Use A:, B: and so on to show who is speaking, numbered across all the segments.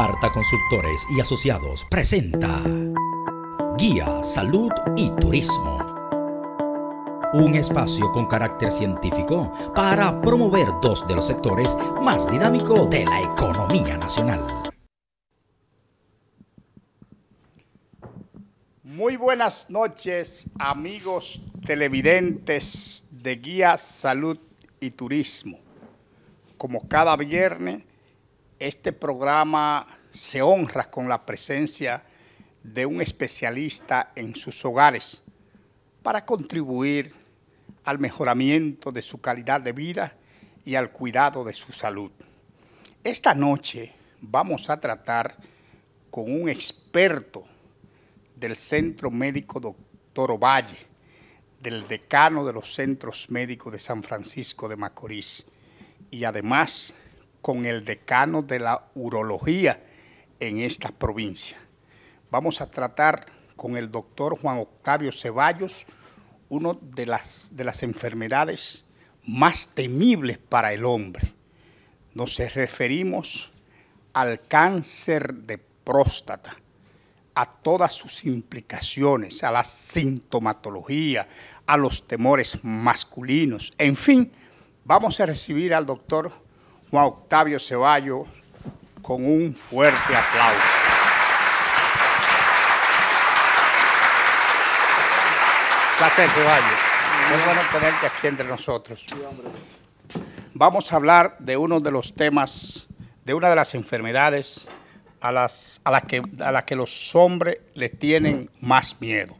A: Aparta Consultores y Asociados presenta Guía, Salud y Turismo. Un espacio con carácter científico para promover dos de los sectores más dinámicos de la economía nacional.
B: Muy buenas noches, amigos televidentes de Guía Salud y Turismo. Como cada viernes, este programa se honra con la presencia de un especialista en sus hogares para contribuir al mejoramiento de su calidad de vida y al cuidado de su salud. Esta noche vamos a tratar con un experto del Centro Médico Doctor Ovalle, del decano de los Centros Médicos de San Francisco de Macorís y además con el decano de la urología en esta provincia. Vamos a tratar con el doctor Juan Octavio Ceballos, una de las, de las enfermedades más temibles para el hombre. Nos referimos al cáncer de próstata, a todas sus implicaciones, a la sintomatología, a los temores masculinos, en fin, vamos a recibir al doctor Juan Octavio Ceballos con un fuerte aplauso. Placer, Ceballos. Es bueno tenerte aquí entre nosotros. Vamos a hablar de uno de los temas, de una de las enfermedades a las, a las, que, a las que los hombres le tienen más miedo.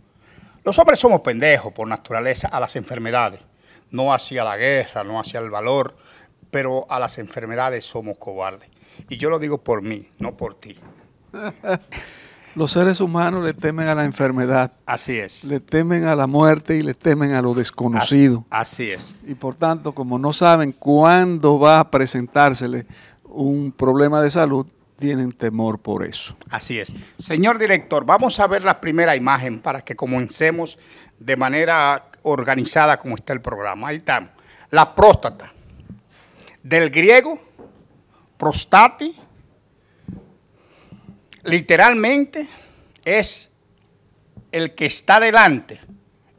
B: Los hombres somos pendejos por naturaleza a las enfermedades, no hacia la guerra, no hacia el valor, pero a las enfermedades somos cobardes. Y yo lo digo por mí, no por ti.
C: Los seres humanos le temen a la enfermedad.
B: Así es.
C: Le temen a la muerte y le temen a lo desconocido.
B: Así, es.
C: Y por tanto, como no saben cuándo va a presentársele un problema de salud, tienen temor por eso.
B: Así es. Señor director, vamos a ver la primera imagen para que comencemos de manera organizada como está el programa. Ahí estamos. La próstata del griego prostati, literalmente es el que está delante,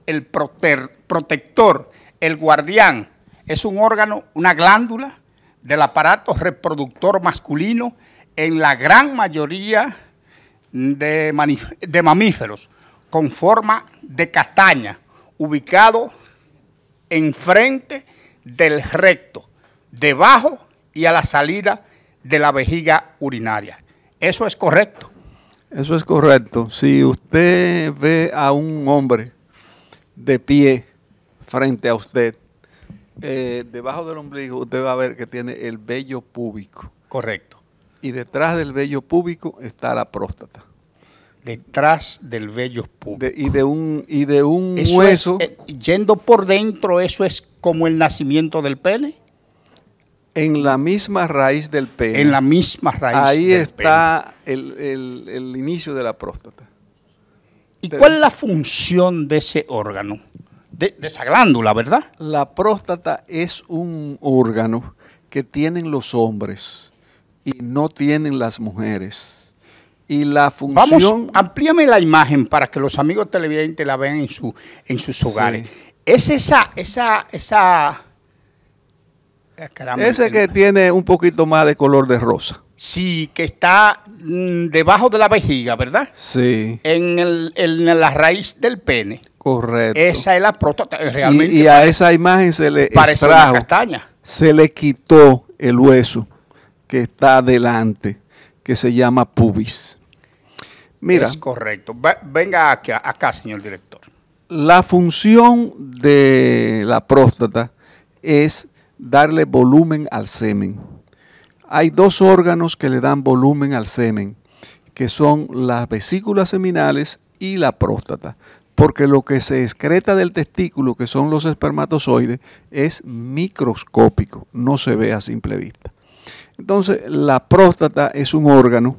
B: el protector, el guardián, es un órgano, una glándula del aparato reproductor masculino en la gran mayoría de, de mamíferos, con forma de castaña, ubicado enfrente del recto debajo y a la salida de la vejiga urinaria. ¿Eso es correcto?
C: Eso es correcto. Si usted ve a un hombre de pie frente a usted, eh, debajo del ombligo usted va a ver que tiene el vello púbico.
B: Correcto.
C: Y detrás del vello púbico está la próstata.
B: Detrás del vello púbico.
C: y de un, y de un hueso.
B: Eh, yendo por dentro, ¿eso es como el nacimiento del pene?
C: En la misma raíz del pene.
B: En la misma raíz
C: Ahí está El, inicio de la próstata.
B: ¿Y cuál es la función de ese órgano? De, de, esa glándula, ¿verdad?
C: La próstata es un órgano que tienen los hombres y no tienen las mujeres. Y la función...
B: Vamos, amplíame la imagen para que los amigos televidentes la vean en, su, en sus hogares. Es esa, esa, esa
C: Ese que tiene un poquito más de color de rosa.
B: Sí, que está mm, debajo de la vejiga, ¿verdad?
C: Sí.
B: En, la raíz del pene.
C: Correcto.
B: Esa es la próstata. Eh, realmente
C: y, a esa imagen se le
B: parece una castaña.
C: Se le quitó el hueso que está delante, que se llama pubis.
B: Mira. Es correcto. Venga acá, señor director.
C: La función de la próstata es darle volumen al semen. Hay dos órganos que le dan volumen al semen, que son las vesículas seminales y la próstata, porque lo que se excreta del testículo, que son los espermatozoides, es microscópico, no se ve a simple vista. Entonces, la próstata es un órgano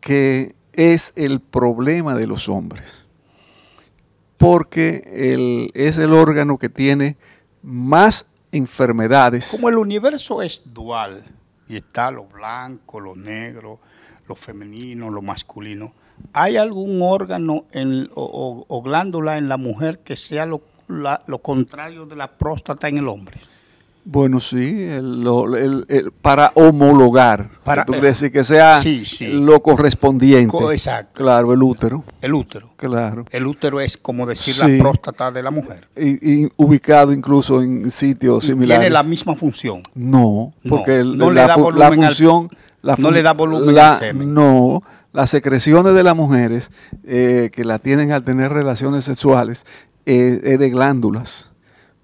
C: que es el problema de los hombres, porque es el órgano que tiene más enfermedades.
B: Como el universo es dual y está lo blanco, lo negro, lo femenino, lo masculino. ¿Hay algún órgano en, o, glándula en la mujer que sea lo, la- lo contrario de la próstata en el hombre?
C: Bueno, sí, el- el- el- para homologar,
B: Para-
C: quieres decir que sea
B: Sí, sí.
C: lo correspondiente.
B: Co- exacto.
C: Claro, el útero,
B: El útero.
C: claro.
B: El útero es como decir
C: Sí.
B: la próstata de la mujer.
C: Y, y ubicado incluso en sitios similares.
B: Tiene la misma función.
C: No,
B: No,
C: porque
B: no le
C: la,
B: da
C: fu- la
B: volumen al-
C: función...
B: no le da volumen
C: la-
B: al semen.
C: No, las secreciones de las mujeres eh, que la tienen al tener relaciones sexuales eh, es de glándulas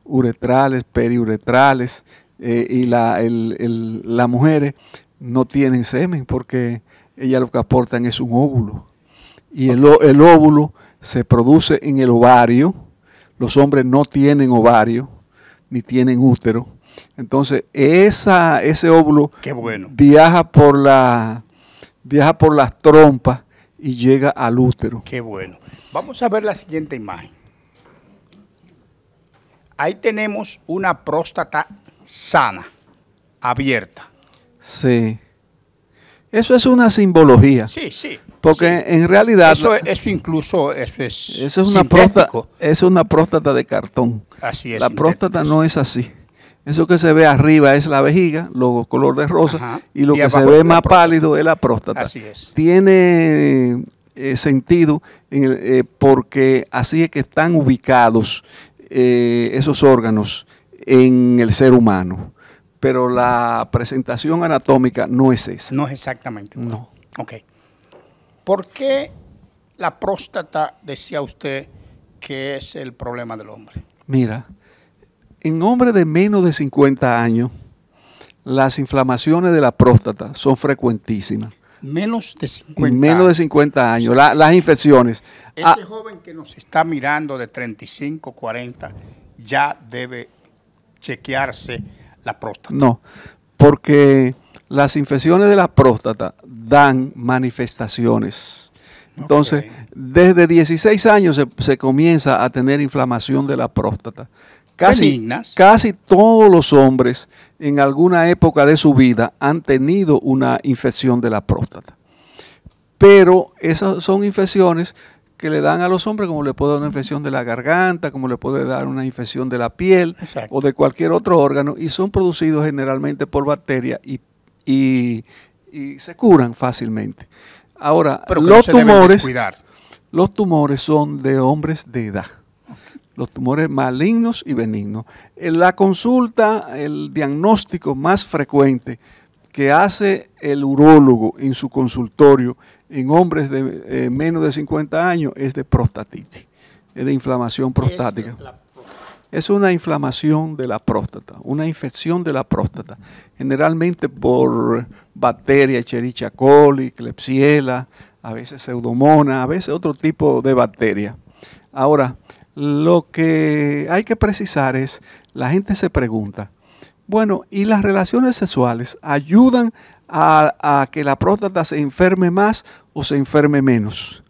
C: uretrales, periuretrales, eh, y la, el- el- las mujeres no tienen semen porque ellas lo que aportan es un óvulo. Y el, el óvulo se produce en el ovario. Los hombres no tienen ovario ni tienen útero. Entonces, esa, ese óvulo
B: Qué bueno.
C: viaja por la viaja por las trompas y llega al útero.
B: Qué bueno. Vamos a ver la siguiente imagen. Ahí tenemos una próstata sana, abierta.
C: Sí. Eso es una simbología.
B: Sí, sí.
C: Porque en realidad
B: Eso, eso incluso eso es,
C: eso es una próstata, es una próstata de cartón.
B: Así es.
C: La próstata no es así. Eso que se ve arriba es la vejiga, luego color de rosa,
B: Ajá.
C: y lo
B: Y
C: que se ve más
B: próstata.
C: pálido es la próstata.
B: Así es.
C: Tiene eh, sentido eh, porque así es que están ubicados eh, esos órganos en el ser humano. Pero la presentación anatómica no es esa.
B: No es exactamente.
C: No.
B: Ok. ¿Por qué la próstata, decía usted, que es el problema del hombre?
C: Mira, en hombres de menos de 50 años, las inflamaciones de la próstata son frecuentísimas.
B: Menos de 50
C: En menos de 50 años, la- las infecciones.
B: Ese
C: Ah,
B: joven que nos está mirando de 35, 40, ya debe chequearse la próstata.
C: no, porque las infecciones de la próstata dan manifestaciones. Entonces, desde 16 años se, se comienza a tener inflamación de la próstata. Casi,
B: Benignas.
C: casi todos los hombres en alguna época de su vida han tenido una infección de la próstata. Pero esas son infecciones que le dan a los hombres, como le puede dar una infección de la garganta, como le puede dar una infección de la piel
B: Exacto.
C: o de cualquier otro órgano, y son producidos generalmente por bacterias y, y- y se curan fácilmente. Ahora,
B: Pero que no
C: los tumores, los tumores son de hombres de edad. Los tumores malignos y benignos. En la consulta, el diagnóstico más frecuente que hace el urólogo en su consultorio en hombres de eh, menos de 50 años es de prostatitis, es de inflamación prostática.
B: Es
C: una inflamación de la próstata, una infección de la próstata, generalmente por bacterias, Escherichia coli, Klebsiella, a veces pseudomonas, a veces otro tipo de bacteria. Ahora, lo que hay que precisar es, la gente se pregunta, bueno, ¿y las relaciones sexuales ayudan a, a que la próstata se enferme más o se enferme menos?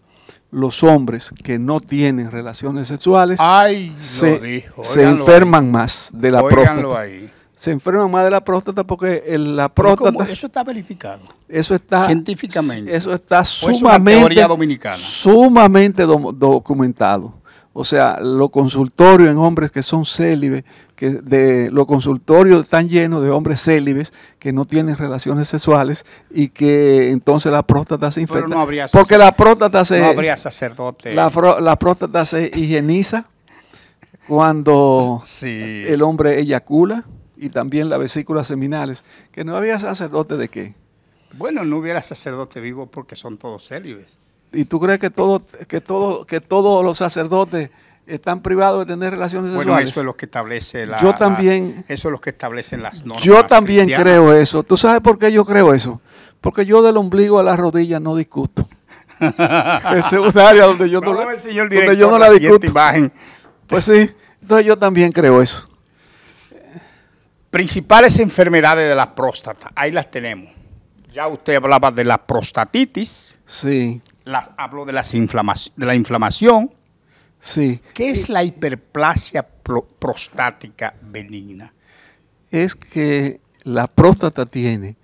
C: Los hombres que no tienen relaciones sexuales
B: Ay, lo
C: se,
B: dijo.
C: se
B: óiganlo
C: enferman más de la próstata.
B: ahí.
C: Se enferman más de la próstata porque el- la próstata,
B: Eso está verificado.
C: eso está
B: Científicamente.
C: Eso está
B: es una
C: sumamente,
B: teoría dominicana?
C: sumamente do- documentado. O sea, los consultorios en hombres que son célibes, que de los consultorios están llenos de hombres célibes que no tienen relaciones sexuales y que entonces la próstata se
B: Pero
C: infecta.
B: no habría
C: porque la próstata se
B: no habría sacerdote.
C: la, la próstata se higieniza cuando
B: Sí.
C: el hombre eyacula y también las vesículas seminales. Que no había sacerdote de qué.
B: Bueno, no hubiera sacerdote vivo porque son todos célibes.
C: ¿Y tú crees que todo, que todo, que todos los sacerdotes están privados de tener relaciones
B: Bueno,
C: sexuales?
B: eso es lo que establece la.
C: Yo
B: la-
C: también-
B: eso es lo que establecen las normas.
C: yo también
B: cristianas.
C: creo eso. ¿Tú sabes por qué yo creo eso? Porque yo del ombligo a la rodilla no discuto. Esa es un área donde yo no,
B: Vamos ver, señor
C: donde
B: director,
C: yo no
B: la
C: la discuto.
B: imagen.
C: Pues sí, entonces yo también creo eso.
B: Principales enfermedades de la próstata. Ahí las tenemos. Ya usted hablaba de la prostatitis,
C: Sí,
B: habló de, las de la inflamación.
C: sí.
B: ¿Qué es la hiperplasia pro- prostática benigna?
C: es que la próstata tiene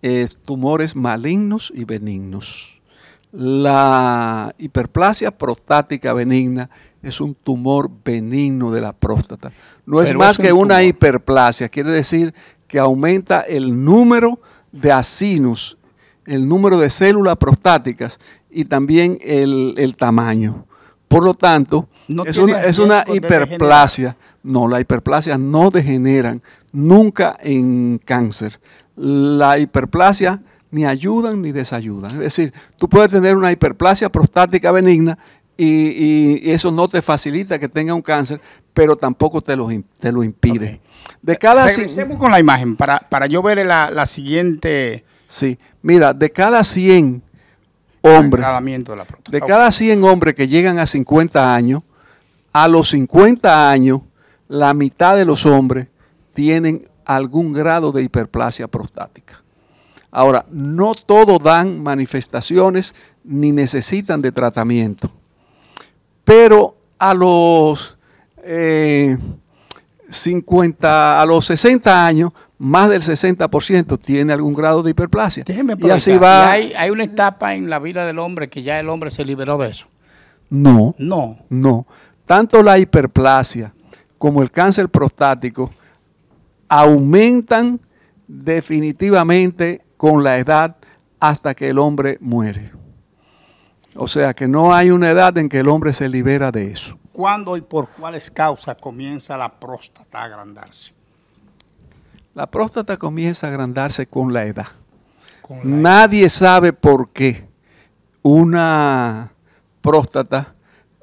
C: eh, tumores malignos y benignos. La hiperplasia prostática benigna es un tumor benigno de la próstata. No es
B: Pero
C: más
B: es un
C: que una hiperplasia, quiere decir que aumenta el número de acinos, el número de células prostáticas y también el, el tamaño. Por lo tanto,
B: No
C: es una, es una hiperplasia. No, la hiperplasia no degeneran nunca en cáncer. La hiperplasia ni ayudan ni desayudan. Es decir, tú puedes tener una hiperplasia prostática benigna y, y eso no te facilita que tenga un cáncer, pero tampoco te lo, te lo impide. De cada
B: Regresemos con la imagen para, para yo ver la, la siguiente
C: sí, mira, de cada 100 hombres,
B: de la
C: cada 100 hombres que llegan a 50 años, a los 50 años, la mitad de los hombres tienen algún grado de hiperplasia prostática. Ahora, no todos dan manifestaciones ni necesitan de tratamiento, pero a los eh, 50, a los 60 años, más del 60% tiene algún grado de hiperplasia.
B: Déjeme
C: y así va.
B: ¿Y hay, hay una etapa en la vida del hombre que ya el hombre se liberó de eso.
C: No,
B: No.
C: no. Tanto la hiperplasia como el cáncer prostático aumentan definitivamente con la edad hasta que el hombre muere. O sea que no hay una edad en que el hombre se libera de eso.
B: ¿Cuándo y por cuáles causas comienza la próstata a agrandarse?
C: La próstata comienza a agrandarse con la edad.
B: Con la-
C: Nadie sabe por qué una próstata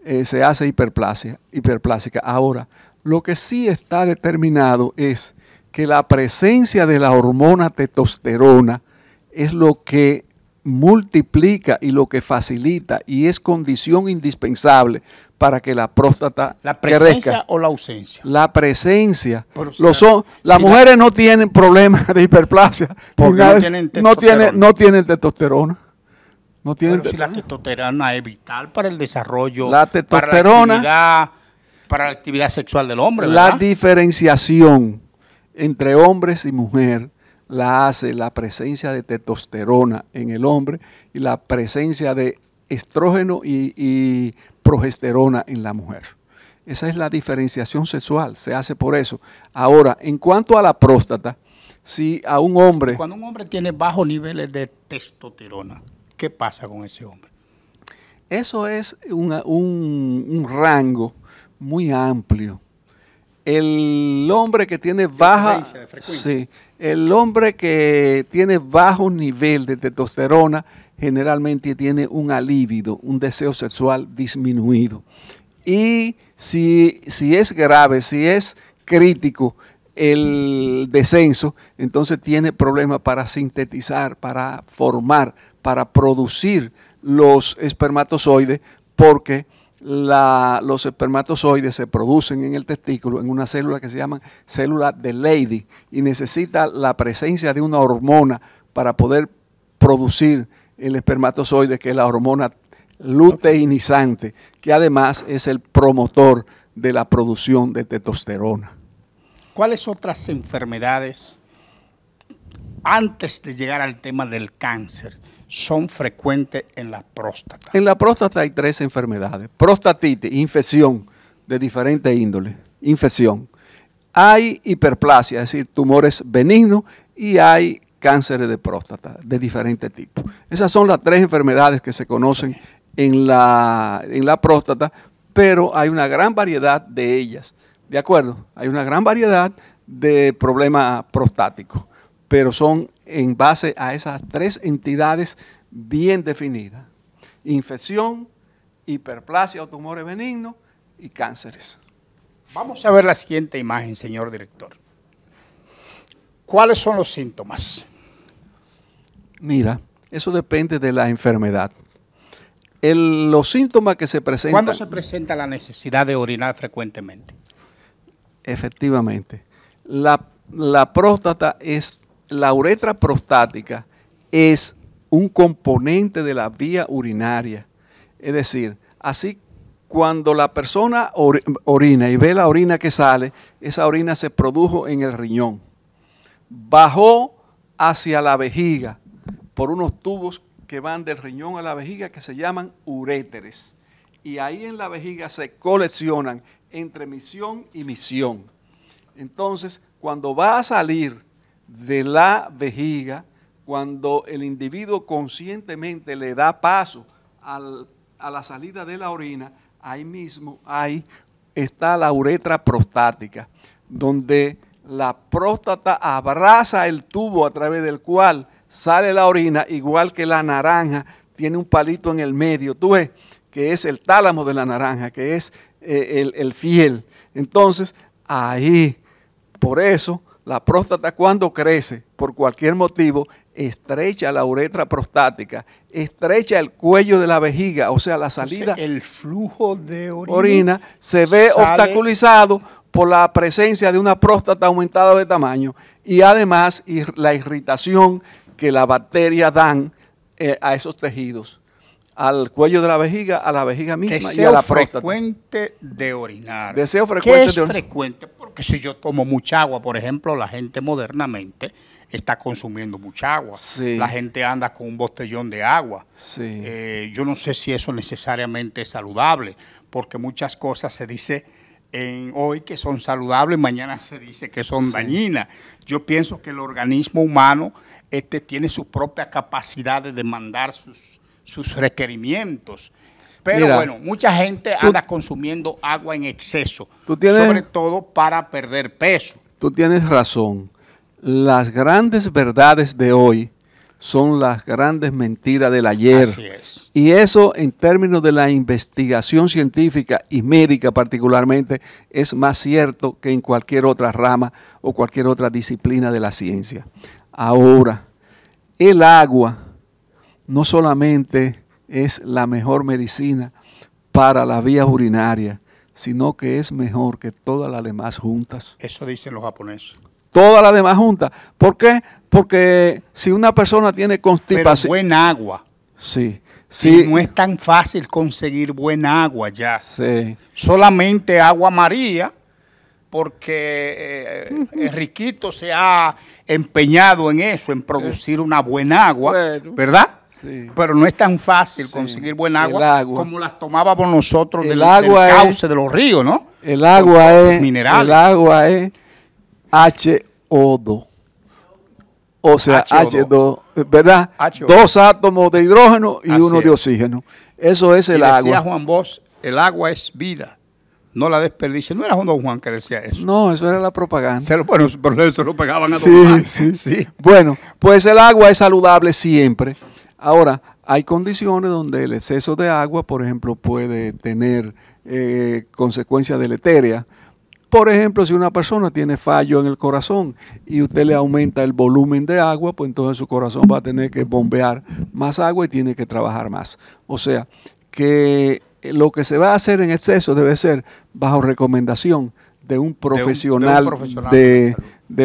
C: eh, se hace hiperplasia, hiperplásica. Ahora, lo que sí está determinado es que la presencia de la hormona testosterona es lo que multiplica y lo que facilita y es condición indispensable para que la próstata
B: ¿La presencia
C: crezca.
B: o la ausencia?
C: La presencia.
B: Pero si
C: Los
B: la-
C: ho- las
B: si la-
C: mujeres no tienen problemas de hiperplasia.
B: Porque no tienen
C: no tienen, no tienen testosterona. No tienen
B: Pero si la
C: te-
B: testosterona es vital para el desarrollo,
C: La
B: para la actividad, para la actividad sexual del hombre,
C: la diferenciación entre hombres y mujer la hace la presencia de testosterona en el hombre y la presencia de estrógeno y, y progesterona en la mujer. Esa es la diferenciación sexual, se hace por eso. Ahora, en cuanto a la próstata, si a un hombre...
B: Cuando un hombre tiene bajos niveles de testosterona, ¿qué pasa con ese hombre?
C: Eso es una- un, un rango muy amplio. El hombre que tiene baja,
B: de frecuencia.
C: sí, el hombre que tiene bajo nivel de testosterona generalmente tiene un alívido, un deseo sexual disminuido. Y si, si es grave, si es crítico el descenso, entonces tiene problemas para sintetizar, para formar, para producir los espermatozoides, porque los espermatozoides se producen en el testículo en una célula que se llama célula de Leydig y necesita la presencia de una hormona para poder producir el espermatozoide, que es la hormona luteinizante, que además es el promotor de la producción de testosterona.
B: ¿Cuáles otras enfermedades, antes de llegar al tema del cáncer, son frecuentes en la próstata?
C: En la próstata hay tres enfermedades. Prostatitis, infección de diferente índole, infección. Hay hiperplasia, es decir, tumores benignos y hay cánceres de próstata de diferente tipo. Esas son las tres enfermedades que se conocen en la, en la próstata, pero hay una gran variedad de ellas. ¿De acuerdo? Hay una gran variedad de problemas prostáticos, pero son en base a esas tres entidades bien definidas. Infección, hiperplasia o tumores benignos y cánceres.
B: Vamos a ver la siguiente imagen, señor director. ¿Cuáles son los síntomas?
C: Mira, eso depende de la enfermedad. El- los síntomas que se presentan,
B: ¿Cuándo se presenta la necesidad de orinar frecuentemente?
C: efectivamente, la, la próstata es, la uretra prostática es un componente de la vía urinaria. Es decir, así cuando la persona ori- orina y ve la orina que sale, esa orina se produjo en el riñón. Bajó hacia la vejiga por unos tubos que van del riñón a la vejiga que se llaman uréteres. Y ahí en la vejiga se coleccionan entre misión y misión. Entonces, cuando va a salir de la vejiga, cuando el individuo conscientemente le da paso a la salida de la orina, ahí mismo ahí está la uretra prostática, donde la próstata abraza el tubo a través del cual sale la orina, igual que la naranja tiene un palito en el medio, tú ves, que es el tálamo de la naranja, que es eh, el, el fiel. Entonces, ahí, por eso, la próstata cuando crece, por cualquier motivo, estrecha la uretra prostática, estrecha el cuello de la vejiga, o sea, la salida.
B: el flujo de
C: orina, se ve obstaculizado por la presencia de una próstata aumentada de tamaño y además la irritación que las bacterias dan eh, a esos tejidos, al cuello de la vejiga, a la vejiga misma y a la próstata.
B: frecuente de orinar.
C: Deseo frecuente
B: ¿Qué es frecuente? Porque si yo tomo mucha agua, por ejemplo, la gente modernamente está consumiendo mucha agua. La gente anda con un botellón de agua. Eh, yo no sé si eso necesariamente es saludable, porque muchas cosas se dice en hoy que son saludables, mañana se dice que son dañinas. Yo pienso que el organismo humano este, tiene su propia capacidad de demandar sus, sus requerimientos. Pero bueno, mucha gente anda consumiendo agua en exceso, sobre todo para perder peso.
C: Tú tienes razón. Las grandes verdades de hoy son las grandes mentiras del ayer. Y eso en términos de la investigación científica y médica particularmente es más cierto que en cualquier otra rama o cualquier otra disciplina de la ciencia. Ahora, el agua no solamente es la mejor medicina para la vía urinaria, sino que es mejor que todas las demás juntas.
B: Eso dicen los japoneses.
C: Todas las demás juntas. ¿Por qué? Porque si una persona tiene constipación...
B: Pero buen agua.
C: Sí.
B: Sí. no es tan fácil conseguir buen agua ya. Sí. Solamente agua María, porque eh, se ha empeñado en eso, en producir una buena agua, ¿verdad? Sí. Pero no es tan fácil conseguir buen agua, como las tomábamos nosotros del, agua cauce de los ríos, ¿no?
C: El agua es el agua es HO2. O sea, H2, ¿verdad? Dos átomos de hidrógeno y uno de oxígeno. Eso es el agua. Decía
B: Juan Bosch, el agua es vida. No la desperdicie. No era Don Juan que decía eso.
C: No, eso era la propaganda.
B: Se lo, bueno, eso lo pegaban a Don Juan.
C: Sí, sí. Bueno, pues el agua es saludable siempre. Ahora, hay condiciones donde el exceso de agua, por ejemplo, puede tener eh, consecuencias deleterias. Por ejemplo, si una persona tiene fallo en el corazón y usted le aumenta el volumen de agua, pues entonces su corazón va a tener que bombear más agua y tiene que trabajar más. O sea, que lo que se va a hacer en exceso debe ser bajo recomendación de un profesional de,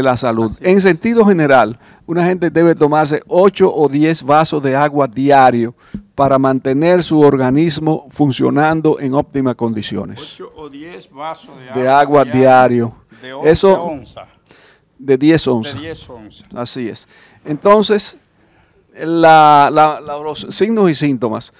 C: la salud. En sentido general, una gente debe tomarse 8 o 10 vasos de agua diario para mantener su organismo funcionando en óptimas condiciones.
B: 8 o 10 vasos
C: de, agua, diario.
B: De Eso, onzas.
C: De 10 onzas. De 10 onzas. Así es. Entonces, los signos y síntomas.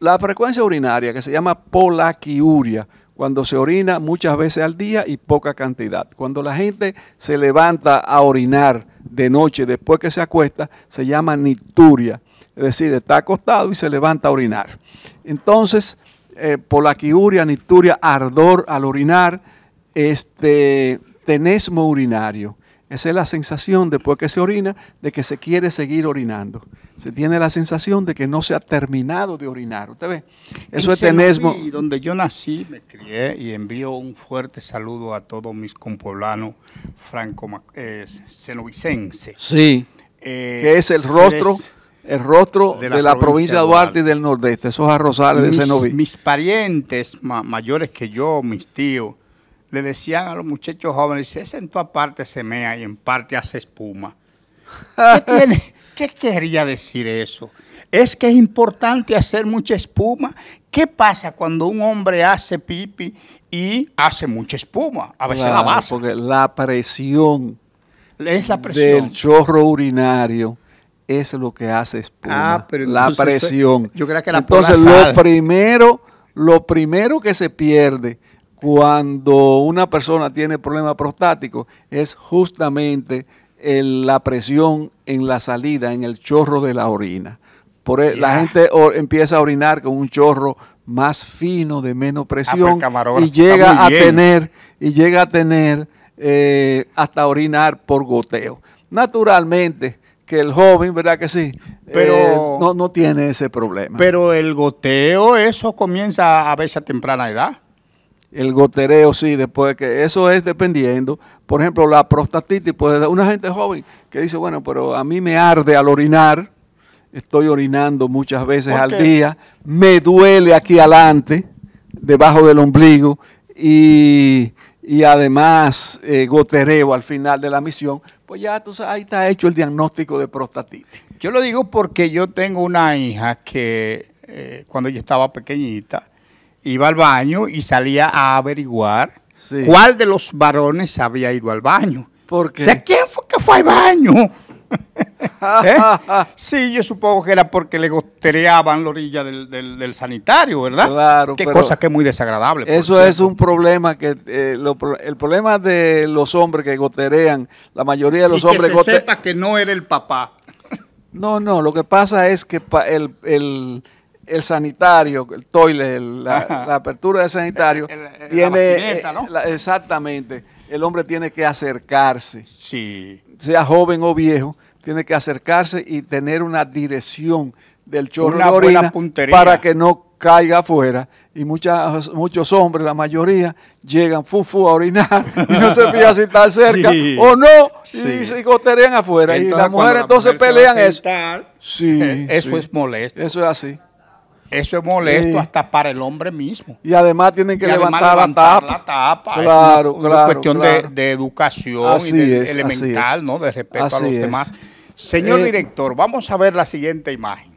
C: La frecuencia urinaria, que se llama polaquiuria, cuando se orina muchas veces al día y poca cantidad. Cuando la gente se levanta a orinar de noche después que se acuesta, se llama nicturia. Es decir, está acostado y se levanta a orinar. Entonces, eh, polaquiuria, nicturia, ardor al orinar, este, tenesmo urinario. Esa es la sensación después que se orina de que se quiere seguir orinando. Se tiene la sensación de que no se ha terminado de orinar. ¿Usted ve?
B: Eso es tenesmo. donde yo nací, me crié y envío un fuerte saludo a todos mis compueblanos franco eh,
C: Sí. Eh, que es el rostro el rostro de la, provincia, de Duarte y del Nordeste, esos arrozales de Cenoví.
B: Mis parientes mayores que yo, mis tíos, le decían a los muchachos jóvenes, ese en toda parte se mea y en parte hace espuma. ¿Qué, quería decir eso? Es que es importante hacer mucha espuma. ¿Qué pasa cuando un hombre hace pipi y hace mucha espuma? A veces la base.
C: Porque la presión,
B: Es la presión.
C: del chorro urinario es lo que hace espuma,
B: Ah, pero
C: la presión.
B: yo creo que por
C: entonces
B: la
C: lo primero, lo primero que se pierde cuando una persona tiene problemas prostáticos es justamente el- la presión en la salida, en el chorro de la orina. Por e- la gente empieza a orinar con un chorro más fino, de menos presión,
B: el camarógrafo
C: y llega a
B: bien.
C: tener y llega a tener eh, hasta orinar por goteo. Naturalmente que el joven, ¿verdad que sí?
B: Pero-
C: Eh, no, no tiene ese problema.
B: Pero el goteo, eso comienza a veces a temprana edad.
C: El gotereo sí, después que eso es dependiendo. Por ejemplo, la prostatitis, pues una gente joven que dice, bueno, pero a mí me arde al orinar, estoy orinando muchas veces
B: ¿Por
C: al día, me duele aquí adelante, debajo del ombligo, y, y además eh, gotereo al final de la misión, pues ya tú sabes, ahí está hecho el diagnóstico de prostatitis.
B: Yo lo digo porque yo tengo una hija que eh, cuando yo estaba pequeñita iba al baño y salía a averiguar
C: Sí.
B: cuál de los varones había ido al baño.
C: ¿Por qué?
B: O sea, ¿quién fue que fue al baño? ¿Eh? Sí, yo supongo que era porque le gotereaban la orilla del, del- del sanitario, ¿verdad?
C: Claro,
B: Qué cosa que es muy desagradable.
C: Eso es un problema que eh, lo el problema de los hombres que goterean, la mayoría de los
B: y que
C: hombres
B: se
C: gote-
B: sepa que no era el papá.
C: No, no, lo que pasa es que el, el- el sanitario, el toilet, el- la, apertura del sanitario,
B: El- el- la
C: tiene
B: ¿no?
C: eh, la- exactamente, el hombre tiene que acercarse,
B: Sí.
C: sea joven o viejo, tiene que acercarse y tener una dirección del chorro
B: Una
C: de orina para que no caiga afuera. Y muchas, muchos hombres, la mayoría, llegan fu, fu a orinar y no se fija si está cerca
B: Sí.
C: o no
B: Sí.
C: y se goterean afuera. y las mujeres entonces
B: mujer
C: pelean eso. Sí,
B: eso es molesto.
C: Eso es así.
B: Eso es molesto
C: Sí.
B: hasta para el hombre mismo.
C: Y además tienen que
B: además
C: levantar,
B: levantar
C: la tapa.
B: la tapa. es
C: Claro,
B: una, una
C: claro,
B: cuestión
C: claro.
B: De, de educación
C: Así
B: y de-
C: es,
B: elemental. ¿no? De respeto a los
C: es.
B: demás. Señor
C: Eh,
B: director, vamos a ver la siguiente imagen.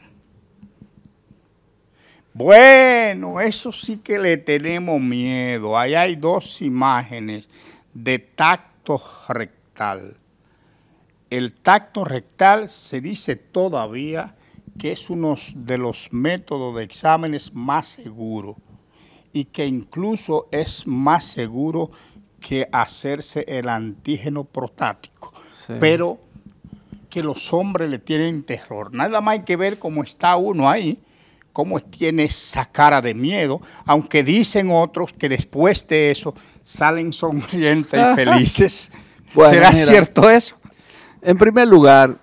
B: Bueno, eso sí que le tenemos miedo. Ahí hay dos imágenes de tacto rectal. El tacto rectal se dice todavía que es uno de los métodos de exámenes más seguros y que incluso es más seguro que hacerse el antígeno prostático.
C: Sí.
B: Pero que los hombres le tienen terror. Nada más hay que ver cómo está uno ahí, cómo tiene esa cara de miedo, aunque dicen otros que después de eso salen sonrientes y felices.
C: Bueno,
B: ¿Será
C: mira.
B: cierto eso?
C: En primer lugar,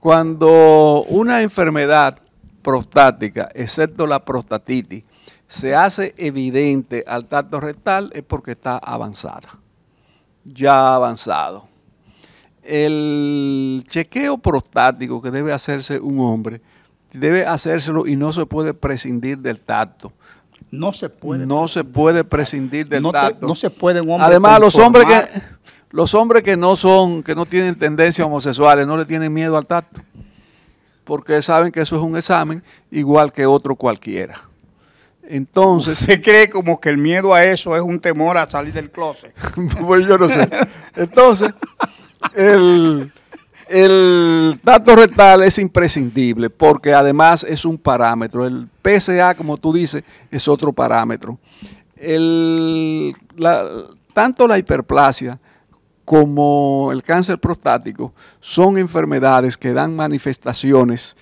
C: cuando una enfermedad prostática, excepto la prostatitis, se hace evidente al tacto rectal es porque está avanzada, ya avanzado. El chequeo prostático que debe hacerse un hombre, debe hacérselo y no se puede prescindir del tacto.
B: No se puede.
C: no se puede prescindir del
B: no, te-
C: tacto.
B: no se puede un hombre
C: Además, los hombres que. Los hombres que no son, que no tienen tendencias homosexuales, no le tienen miedo al tacto, porque saben que eso es un examen igual que otro cualquiera. Entonces,
B: Se cree como que el miedo a eso es un temor a salir del closet.
C: pues yo no sé. Entonces, el, el tacto rectal es imprescindible porque además es un parámetro. El PSA, como tú dices, es otro parámetro. El- la- tanto la hiperplasia como el cáncer prostático son enfermedades que dan manifestaciones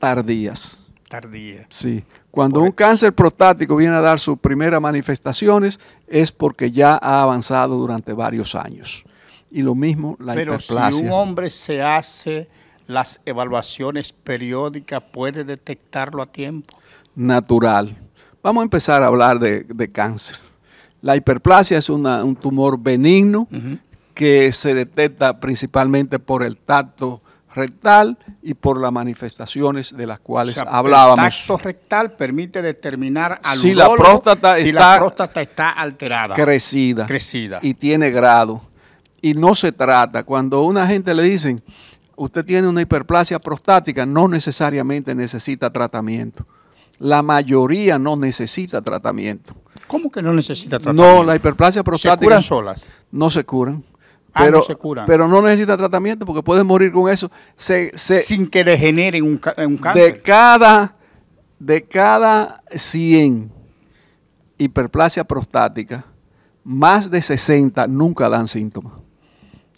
C: tardías.
B: Tardía.
C: Sí. Cuando un cáncer prostático viene a dar sus primeras manifestaciones es porque ya ha avanzado durante varios años. Y lo mismo la
B: Pero si
C: hiperplasia.
B: un hombre se hace las evaluaciones periódicas, puede detectarlo a tiempo.
C: natural. Vamos a empezar a hablar de, de cáncer. La hiperplasia es una- un tumor benigno que se detecta principalmente por el tacto rectal y por las manifestaciones de las
B: O
C: cuales
B: sea,
C: hablábamos.
B: El tacto rectal permite determinar al
C: Si la próstata
B: si
C: está
B: la próstata está alterada.
C: crecida,
B: Crecida.
C: y tiene grado. Y no se trata, cuando a una gente le dicen, usted tiene una hiperplasia prostática, no necesariamente necesita tratamiento. La mayoría no necesita tratamiento.
B: ¿Cómo que no necesita tratamiento?
C: No, la hiperplasia
B: ¿Se
C: prostática
B: curan solas?
C: no se curan.
B: Ah,
C: pero,
B: no se curan.
C: pero no necesita tratamiento porque pueden morir con eso. Se, se-
B: Sin que degeneren un, un
C: de
B: cáncer.
C: cada de cada 100 hiperplasia prostática, más de 60 nunca dan síntomas.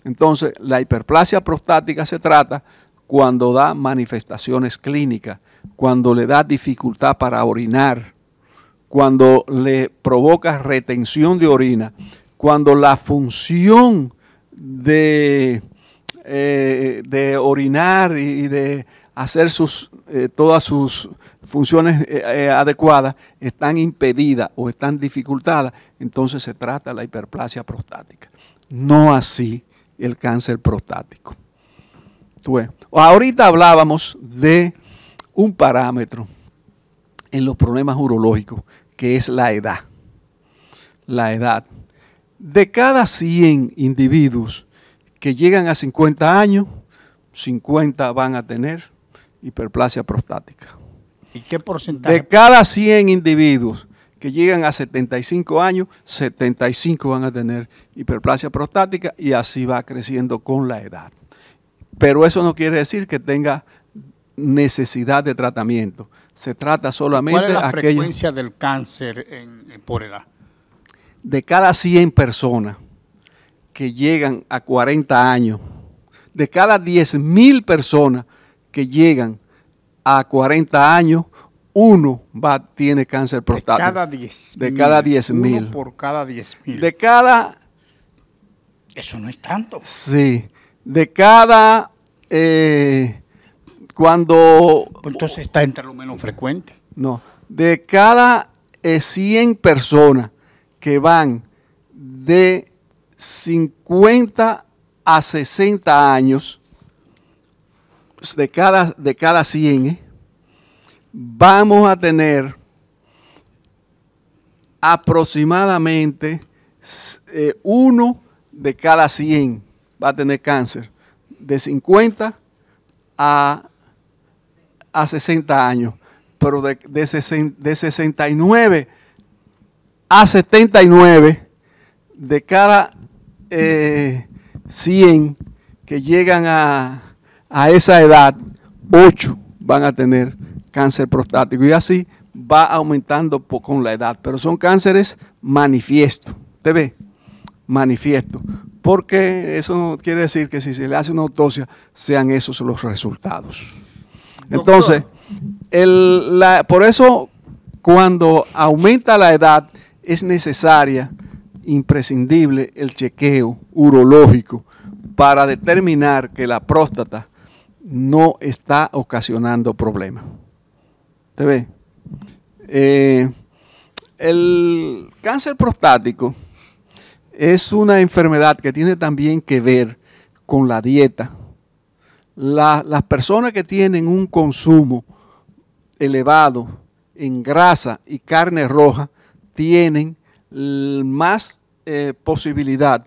C: Entonces, la hiperplasia prostática se trata cuando da manifestaciones clínicas, cuando le da dificultad para orinar, cuando le provoca retención de orina, cuando la función de, eh, de orinar y de hacer sus, eh, todas sus funciones eh, adecuadas están impedidas o están dificultadas, entonces se trata la hiperplasia prostática. No así el cáncer prostático. Tú. Ahorita hablábamos de un parámetro en los problemas urológicos, que es la edad. La edad. De cada 100 individuos que llegan a 50 años, 50 van a tener hiperplasia prostática.
B: ¿Y qué porcentaje?
C: De cada 100 individuos que llegan a 75 años, 75 van a tener hiperplasia prostática y así va creciendo con la edad. Pero eso no quiere decir que tenga necesidad de tratamiento. Se trata solamente
B: ¿Cuál es la frecuencia del cáncer en- en- por edad?
C: De cada 100 personas que llegan a 40 años, de cada 10 mil personas que llegan a 40 años, uno va, tiene cáncer
B: De
C: prostático.
B: cada 10
C: De cada 10
B: Uno
C: mil.
B: por cada 10 mil.
C: De cada,
B: Eso no es tanto.
C: sí, de cada, eh, cuando,
B: Pues entonces está entre lo menos frecuente.
C: no, de cada eh, 100 personas que van de 50 a 60 años, de cada, de cada 100, ¿eh? vamos a tener aproximadamente eh, uno de cada 100 va a tener cáncer, de 50 a, a 60 años, pero de, de, sesen- de 69 a 79 de cada eh, 100 que llegan a, a esa edad, 8 van a tener cáncer prostático. Y así va aumentando con la edad, pero son cánceres manifiestos, ¿te ve? Manifiesto, porque eso no quiere decir que si se le hace una autopsia sean esos los resultados. Entonces, el- la- por eso cuando aumenta la edad es necesaria, imprescindible el chequeo urológico para determinar que la próstata no está ocasionando problemas. ¿Te ve? Eh, el cáncer prostático es una enfermedad que tiene también que ver con la dieta. La- las personas que tienen un consumo elevado en grasa y carne roja tienen más eh, posibilidad,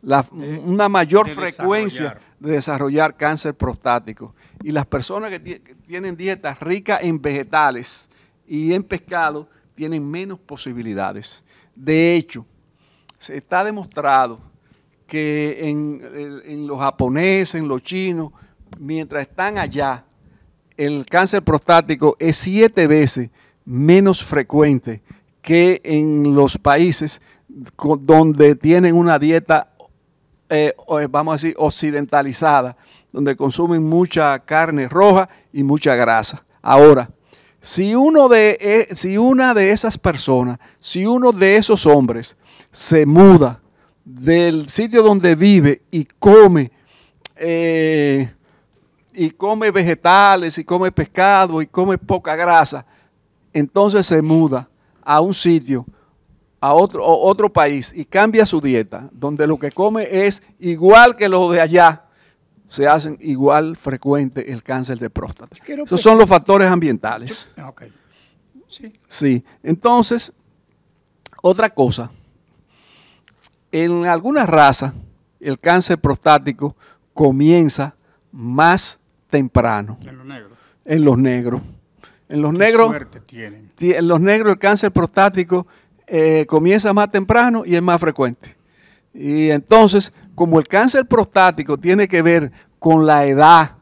C: la- una mayor
B: de
C: frecuencia
B: desarrollar.
C: de desarrollar cáncer prostático. Y las personas que, ti- que tienen dietas ricas en vegetales y en pescado tienen menos posibilidades. De hecho, se está demostrado que en- en los japoneses, en los chinos, mientras están allá, el cáncer prostático es siete veces menos frecuente que en los países donde tienen una dieta, eh, eh, vamos a decir, occidentalizada, donde consumen mucha carne roja y mucha grasa. Ahora, si, uno de, eh, si una de esas personas, si uno de esos hombres se muda del sitio donde vive y come y come vegetales y come pescado y come poca grasa, entonces se muda a un sitio, a otro, o- otro país y cambia su dieta, donde lo que come es igual que lo de allá, se hacen igual frecuente el cáncer de próstata.
B: Quiero
C: Esos son los factores ambientales.
B: Sí.
C: Sí, entonces, otra cosa, en algunas razas el cáncer prostático comienza más temprano,
B: En lo negro.
C: en los negros. En los
B: ¿Qué
C: negros,
B: tienen?
C: en los negros el cáncer prostático eh, comienza más temprano y es más frecuente. Y entonces, como el cáncer prostático tiene que ver con la edad,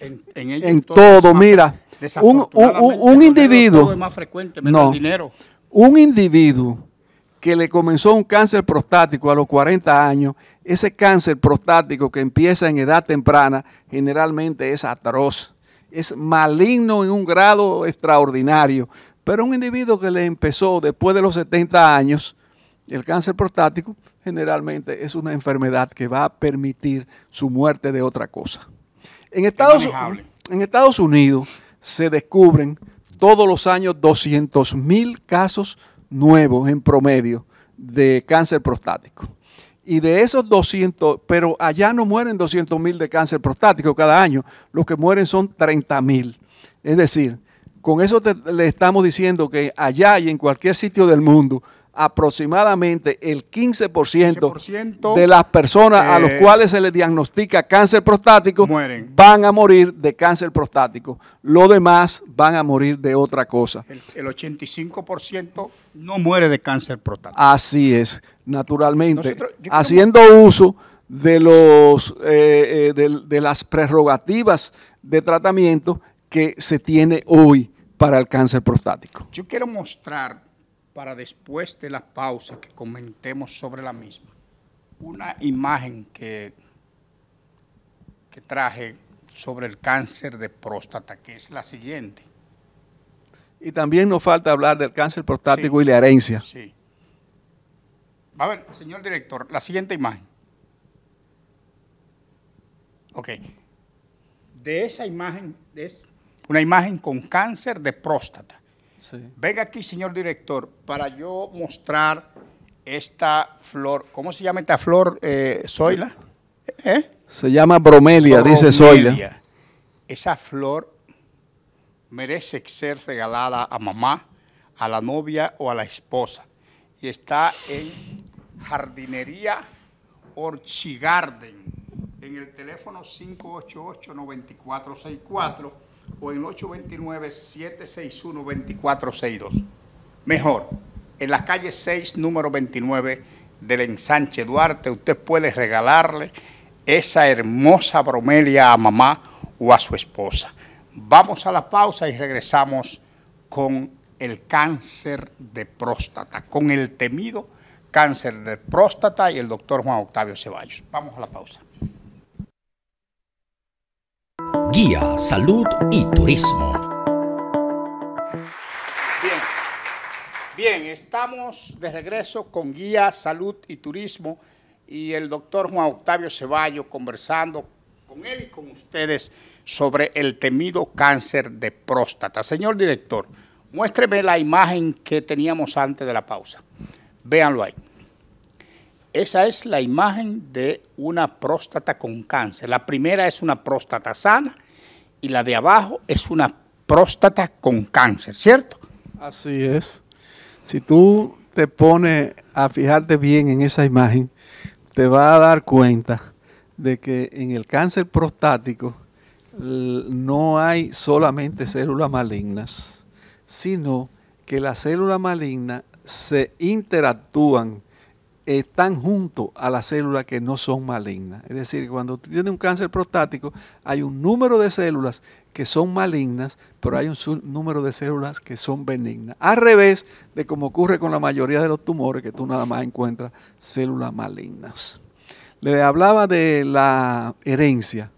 B: En,
C: en todo, mira, un, un, un individuo,
B: todo es más frecuente, menos
C: no,
B: dinero.
C: un individuo que le comenzó un cáncer prostático a los 40 años, ese cáncer prostático que empieza en edad temprana generalmente es atroz, es maligno en un grado extraordinario. Pero un individuo que le empezó después de los 70 años, el cáncer prostático generalmente es una enfermedad que va a permitir su muerte de otra cosa. En Estados, en Estados Unidos se descubren todos los años 200 mil casos nuevos en promedio de cáncer prostático. Y de esos 200, pero allá no mueren 200 mil de cáncer prostático cada año, los que mueren son 30 mil. Es decir, con eso te- le estamos diciendo que allá y en cualquier sitio del mundo, aproximadamente el 15%,
B: 15%
C: de las personas a los cuales se les diagnostica cáncer prostático
B: mueren.
C: van a morir de cáncer prostático. Los demás van a morir de otra cosa.
B: El, el 85% no muere de cáncer prostático.
C: Así es, naturalmente,
B: Nosotros-
C: haciendo uso de, los, eh, eh, de, de las prerrogativas de tratamiento que se tiene hoy para el cáncer prostático.
B: Yo quiero mostrar, para después de la pausa que comentemos sobre la misma, una imagen que, que traje sobre el cáncer de próstata, que es la siguiente.
C: Y también nos falta hablar del cáncer prostático
B: Sí.
C: y la herencia.
B: Sí. A ver, señor director, la siguiente imagen. Ok. De esa imagen, es una imagen con cáncer de próstata. Venga aquí, señor director, para yo mostrar esta flor. ¿Cómo se llama esta flor, eh, Zoila? ¿Eh?
C: Se llama bromelia, dice Zoila.
B: Bromelia. Esa flor merece ser regalada a mamá, a la novia o a la esposa. Y está en Jardinería Orchigarden, en el teléfono 588-9464 o en el 829-761-2462. Mejor, en la calle 6, número 29 del ensanche Duarte, usted puede regalarle esa hermosa bromelia a mamá o a su esposa. Vamos a la pausa y regresamos con el cáncer de próstata, con el temido cáncer de próstata y el doctor Juan Octavio Ceballos. Vamos a la pausa.
A: Guía, salud y turismo.
B: Bien, bien, estamos de regreso con Guía, Salud y Turismo y el doctor Juan Octavio Ceballos conversando con él y con ustedes sobre el temido cáncer de próstata. Señor director, muéstreme la imagen que teníamos antes de la pausa. Véanlo ahí. Esa es la imagen de una próstata con cáncer. La primera es una próstata sana y la de abajo es una próstata con cáncer, ¿cierto?
C: Así es. Si tú te pones a fijarte bien en esa imagen, te vas a dar cuenta de que en el cáncer prostático no hay solamente células malignas, sino que las células malignas se interactúan, están junto a las células que no son malignas. Es decir, cuando tú tienes un cáncer prostático, hay un número de células que son malignas, pero hay un número de células que son benignas. Al revés de como ocurre con la mayoría de los tumores, que tú nada más encuentras células malignas. Le hablaba de la herencia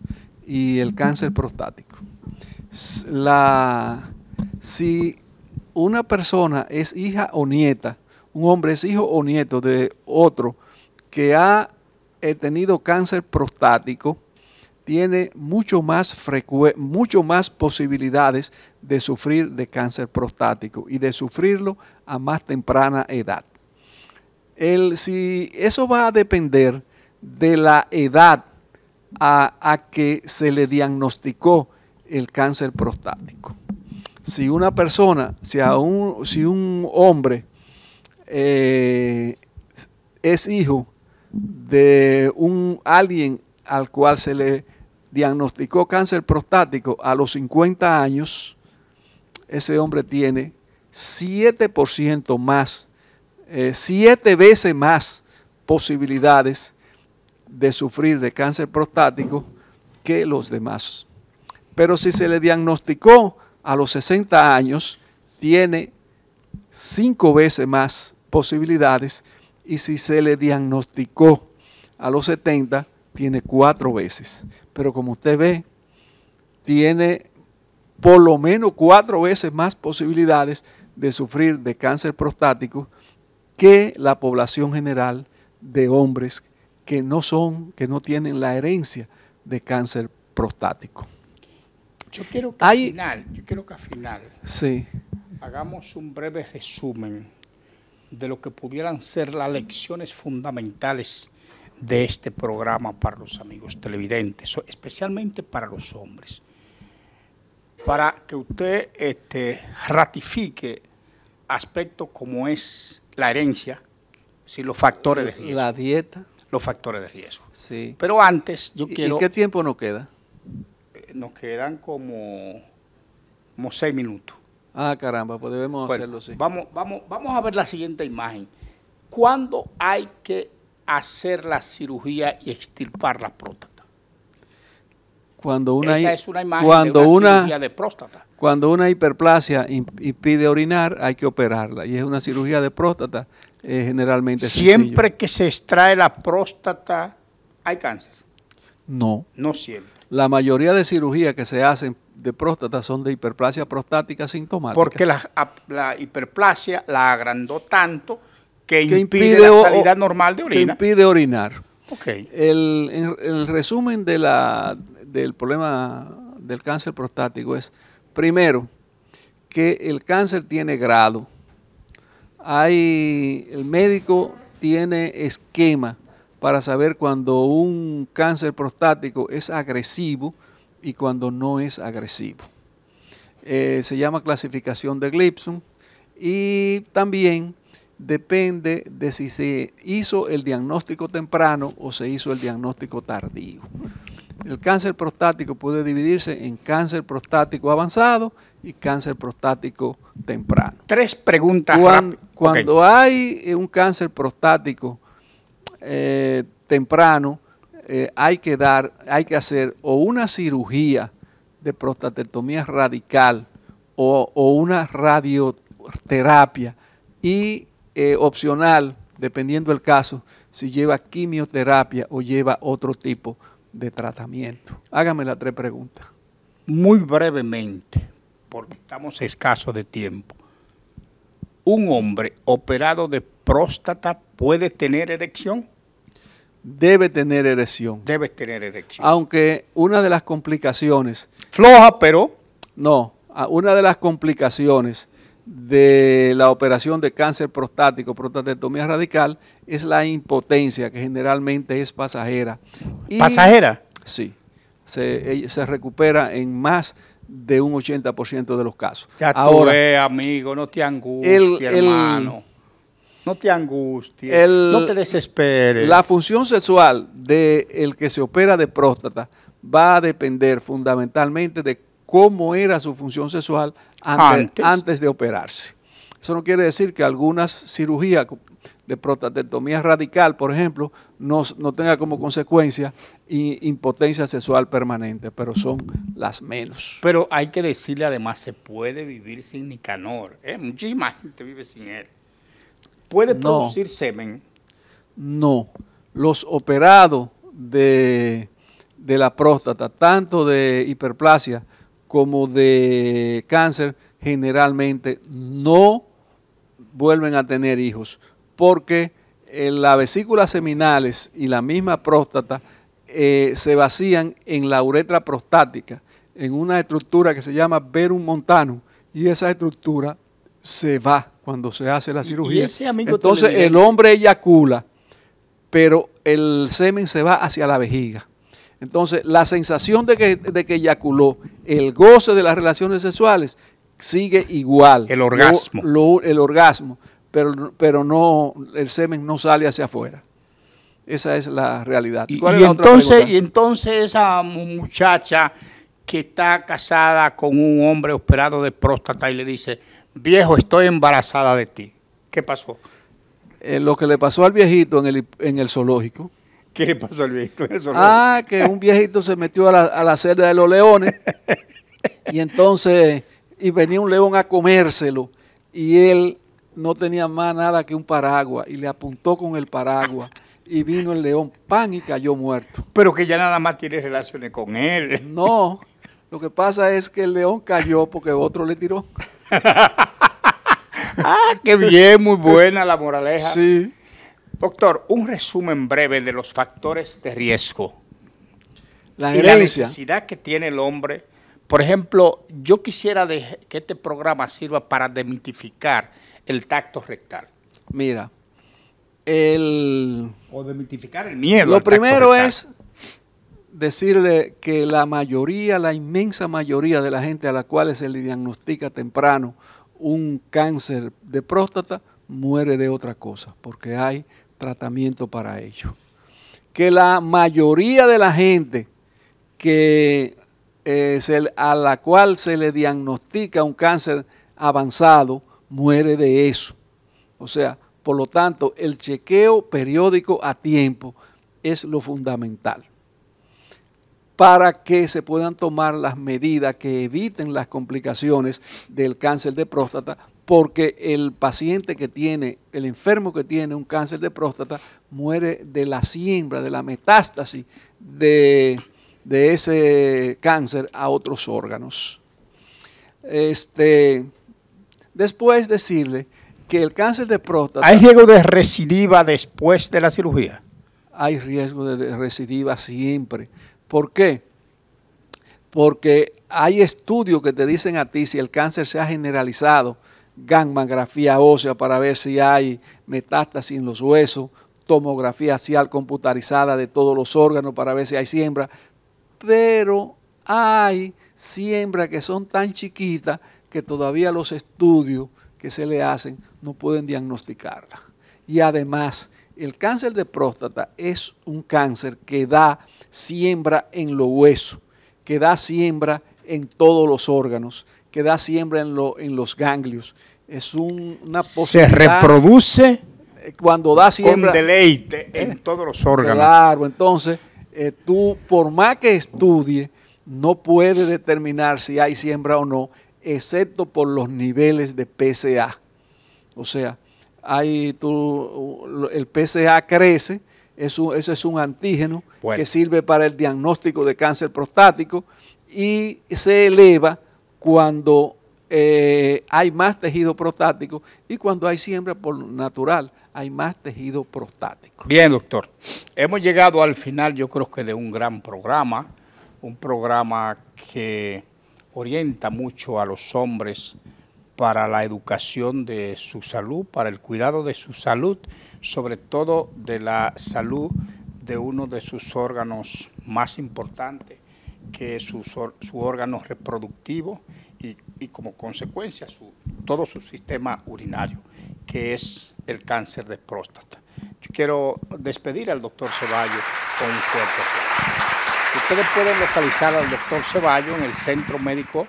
C: y el cáncer prostático. La, si una persona es hija o nieta, un hombre es hijo o nieto de otro que ha eh, tenido cáncer prostático, tiene mucho más, mucho más posibilidades de sufrir de cáncer prostático y de sufrirlo a más temprana edad. El, si eso va a depender de la edad a, a que se le diagnosticó el cáncer prostático. Si una persona, si, a un, si un hombre eh, es hijo de un alguien al cual se le diagnosticó cáncer prostático a los 50 años, ese hombre tiene 7% más, eh, siete veces más posibilidades de sufrir de cáncer prostático que los demás. Pero si se le diagnosticó a los 60 años, tiene cinco veces más posibilidades y si se le diagnosticó a los 70, tiene cuatro veces. Pero como usted ve, tiene por lo menos cuatro veces más posibilidades de sufrir de cáncer prostático que la población general de hombres que no son, que no tienen la herencia de cáncer prostático.
B: Yo quiero que al final, yo quiero que al final
C: sí.
B: hagamos un breve resumen de lo que pudieran ser las lecciones fundamentales de este programa para los amigos televidentes, especialmente para los hombres, para que usted este, ratifique aspectos como es la herencia, si los factores de riesgo.
C: La dieta.
B: Los factores de riesgo.
C: Sí.
B: Pero antes yo quiero...
C: ¿Y qué tiempo nos queda?
B: Eh, nos quedan como, como seis minutos.
C: Ah, caramba, pues debemos hacerlo así.
B: Vamos, vamos, vamos a ver la siguiente imagen. ¿Cuándo hay que hacer la cirugía y extirpar la próstata?
C: Cuando una,
B: Esa es una imagen
C: cuando
B: de una,
C: una
B: cirugía de próstata.
C: Cuando una hiperplasia impide orinar, hay que operarla. Y es una cirugía de próstata eh, generalmente
B: Siempre
C: sencillo.
B: que se extrae la próstata, ¿hay cáncer?
C: No.
B: No siempre.
C: La mayoría de cirugías que se hacen de próstata son de hiperplasia prostática sintomática.
B: Porque la, la hiperplasia la agrandó tanto que, que impide, impide, la salida
C: o,
B: normal de orina.
C: Que impide orinar.
B: Okay.
C: El, el, resumen de la, del problema del cáncer prostático es, primero, que el cáncer tiene grado. Hay, el médico tiene esquema para saber cuando un cáncer prostático es agresivo y cuando no es agresivo. Eh, se llama clasificación de Gleason y también depende de si se hizo el diagnóstico temprano o se hizo el diagnóstico tardío. El cáncer prostático puede dividirse en cáncer prostático avanzado y cáncer prostático temprano.
B: Tres preguntas.
C: Cuando, cuando okay. hay un cáncer prostático eh, temprano, eh, hay que dar, hay que hacer o una cirugía de prostatectomía radical o, una radioterapia y eh, opcional, dependiendo del caso, si lleva quimioterapia o lleva otro tipo de tratamiento. Hágame las tres preguntas.
B: Muy brevemente, porque estamos escasos de tiempo. ¿Un hombre operado de próstata puede tener erección?
C: Debe tener erección.
B: Debe tener erección.
C: Aunque una de las complicaciones...
B: Floja, pero...
C: No, una de las complicaciones de la operación de cáncer prostático, prostatectomía radical, es la impotencia, que generalmente es pasajera.
B: Y, ¿Pasajera?
C: Sí, se, se, recupera en más de un 80% de los casos.
B: Ya Ahora, tú ves, amigo, no te angusties, el, hermano. No te angusties, el, no te desesperes.
C: La función sexual del el que se opera de próstata va a depender fundamentalmente de cómo era su función sexual antes, antes. antes, de operarse. Eso no quiere decir que algunas cirugías de prostatectomía radical, por ejemplo, no, no tenga como consecuencia impotencia sexual permanente, pero son las menos.
B: Pero hay que decirle además, se puede vivir sin Nicanor. ¿eh? Muchísima gente vive sin él. ¿Puede
C: No.
B: producir semen?
C: No, los operados de, de la próstata, tanto de hiperplasia como de cáncer, generalmente no vuelven a tener hijos, porque en la vesícula seminales y la misma próstata eh, se vacían en la uretra prostática, en una estructura que se llama verum montanum, y esa estructura se va cuando se hace la cirugía.
B: ese amigo
C: Entonces el hombre eyacula, pero el semen se va hacia la vejiga. Entonces, la sensación de que, de que eyaculó, el goce de las relaciones sexuales, sigue igual.
B: El orgasmo.
C: Lo- lo- el orgasmo, pero, pero no, el semen no sale hacia afuera. Esa es la realidad.
B: Y,
C: ¿Cuál
B: y
C: es la otra
B: entonces, y entonces esa mu- muchacha que está casada con un hombre operado de próstata y le dice, viejo, estoy embarazada de ti. ¿Qué pasó?
C: eh, lo que le pasó al viejito en el, en el zoológico.
B: ¿Qué le pasó al viejito en el zoológico?
C: Ah, que un viejito se metió a la, a la celda de los leones y entonces y venía un león a comérselo y él no tenía más nada que un paraguas y le apuntó con el paraguas y vino el león, pan y cayó muerto.
B: Pero que ya nada más tiene relaciones con él.
C: No, lo que pasa es que el león cayó porque otro le tiró.
B: ah, qué bien, muy buena la moraleja.
C: Sí.
B: Doctor, un resumen breve de los factores de riesgo.
C: La
B: y la
C: herencia.
B: necesidad que tiene el hombre. Por ejemplo, yo quisiera que este programa sirva para demitificar el tacto rectal.
C: Mira, el,
B: O demitificar el miedo.
C: lo
B: al
C: primero
B: rectal.
C: es decirle que la mayoría, la inmensa mayoría de la gente a la cual se le diagnostica temprano un cáncer de próstata muere de otra cosa, porque hay tratamiento para ello. Que la mayoría de la gente que eh, se- a la cual se le diagnostica un cáncer avanzado muere de eso. O sea, por lo tanto, el chequeo periódico a tiempo es lo fundamental para que se puedan tomar las medidas que eviten las complicaciones del cáncer de próstata, porque el paciente que tiene, el enfermo que tiene un cáncer de próstata, muere de la siembra, de la metástasis de, de ese cáncer a otros órganos. Este, después decirle que el cáncer de próstata
B: ¿Hay riesgo de recidiva después de la cirugía?
C: hay riesgo de, de recidiva siempre. ¿Por qué? Porque hay estudios que te dicen a ti si el cáncer se ha generalizado, gammagrafía ósea para ver si hay metástasis en los huesos, tomografía axial computarizada de todos los órganos para ver si hay siembra, pero hay siembras que son tan chiquitas que todavía los estudios que se le hacen no pueden diagnosticarla. Y además, el cáncer de próstata es un cáncer que da siembra en los huesos, que da siembra en todos los órganos, que da siembra en, lo- en los ganglios. Es un- una
B: Se
C: posibilidad.
B: reproduce
C: eh, Cuando da
B: con
C: siembra.
B: deleite en todos los órganos.
C: Claro, entonces eh, tú, por más que estudie, no puedes determinar si hay siembra o no, excepto por los niveles de PSA. O sea, hay tú, el PSA crece, es un- ese es un antígeno
B: Bueno.
C: que sirve para el diagnóstico de cáncer prostático y se eleva cuando eh, hay más tejido prostático y cuando hay siembra por natural, hay más tejido prostático.
B: Bien, doctor. Hemos llegado al final, yo creo que de un gran programa, un programa que orienta mucho a los hombres para la educación de su salud, para el cuidado de su salud, sobre todo de la salud de uno de sus órganos más importantes, que es su, su órgano reproductivo y, y como consecuencia su, todo su sistema urinario, que es el cáncer de próstata. Yo quiero despedir al doctor Ceballos con un fuerte. Ustedes pueden localizar al doctor Ceballos en el Centro Médico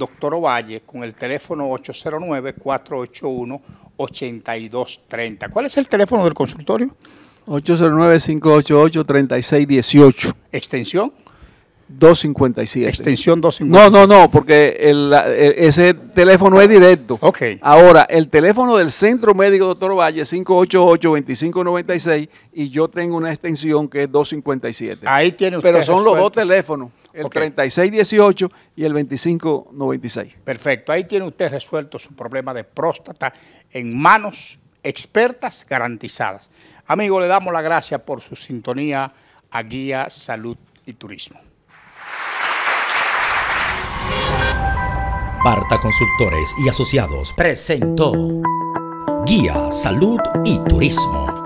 B: Doctor Ovalle con el teléfono 809-481-8230. ¿Cuál es el teléfono del consultorio?
C: 809-588-3618,
B: Extensión.
C: 257.
B: Extensión
C: No,
B: 250.
C: no, no, porque el- la- el- ese teléfono es directo.
B: Ok.
C: Ahora, el teléfono del Centro Médico Doctor Valle es 588-2596 y yo tengo una extensión que es 257.
B: Ahí tiene usted
C: Pero son los dos
B: resueltos.
C: teléfonos, el
B: Ok.
C: 3618 y el 2596.
B: Perfecto, ahí tiene usted resuelto su problema de próstata en manos expertas garantizadas. Amigo, le damos la gracias por su sintonía a Guía Salud y Turismo.
A: Barta Consultores y Asociados presentó Guía Salud y Turismo